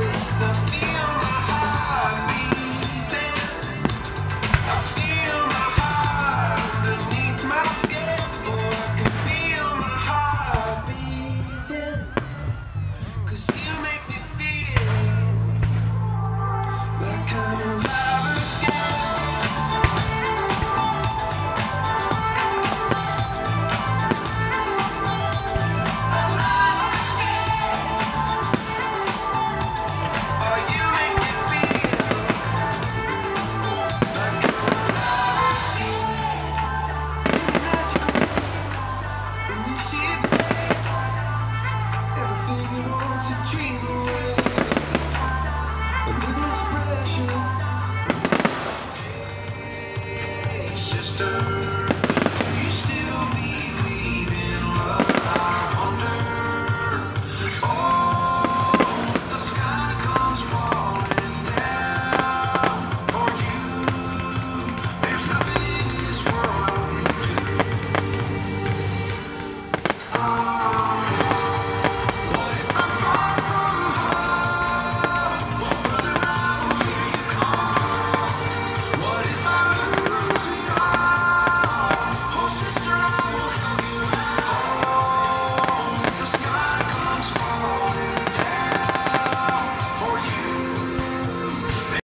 sorry. monster.